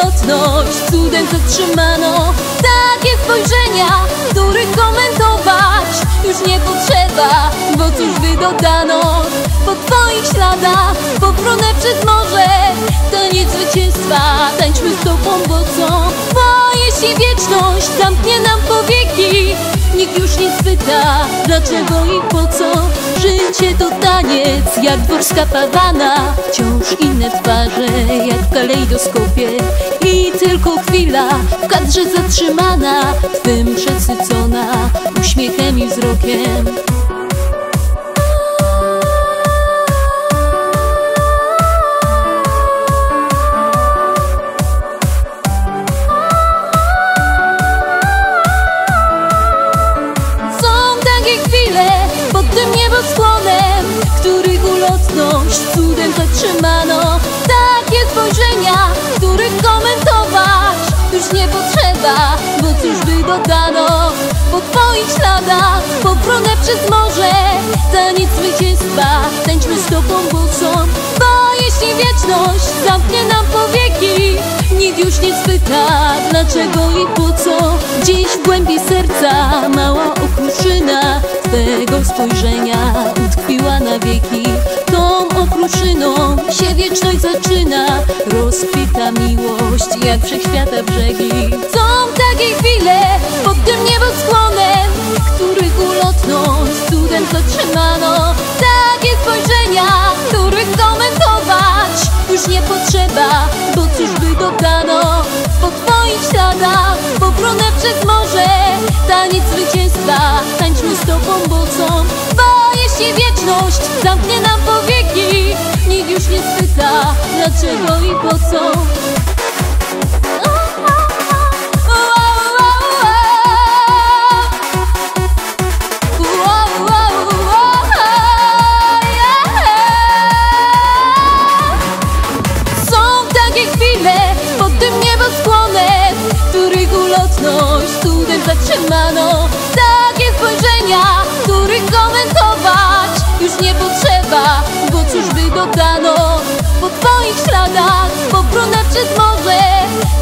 ulotność cudem zatrzymano. Takie spojrzenia, których komentować już nie potrzeba Bo cóż by dodano po twoich śladach Popłynę przez morze, taniec zwycięstwa. Tańczmy z tobą, bo co? Bo jeśli wieczność zamknie nam powieki. Nikt już nie spyta, dlaczego i po co? to jak dworska pawana Wciąż inne twarze, jak w kalejdoskopie. I tylko chwila, w kadrze zatrzymana Twym przesycona, uśmiechem i wzrokiem. Są takie chwile pod tym nieboskłonem Których ulotność cudem zatrzymano. Takie spojrzenia, których komentować Już nie potrzeba, bo cóż by dodano. Po twoich śladach przez morze Taniec zwycięstwa, tańczmy z tobą bosą Bo jeśli wieczność zamknie nam powieki Nikt już nie spyta, dlaczego i po co. Gdzieś w głębi serca mała okruszyna Twego spojrzenia utkwiła na wieki. Tą okruszyną się wieczność zaczyna. Rozkwita miłość jak wszechświata brzegi. Są takie chwile pod tym nieboskłonem Których ulotność cudem zatrzymano Takie spojrzenia, których komentować już nie potrzeba Bo cóż by dodano? Po twoich śladach Popłynę przez morze, taniec zwycięstwa Tańczmy z tobą Bo wieczność zamknie nam powieki. Nikt już nie spyta, dlaczego i po co. Pod tym nieboskłonem Których ulotność cudem zatrzymano dodano Po twoich śladach popłynę przez morze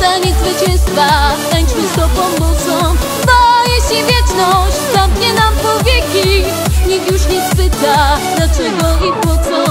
Taniec zwycięstwa, tańczmy z tobą bosą Bo jeśli wieczność zamknie nam powieki. Nikt już nie spyta, dlaczego i po co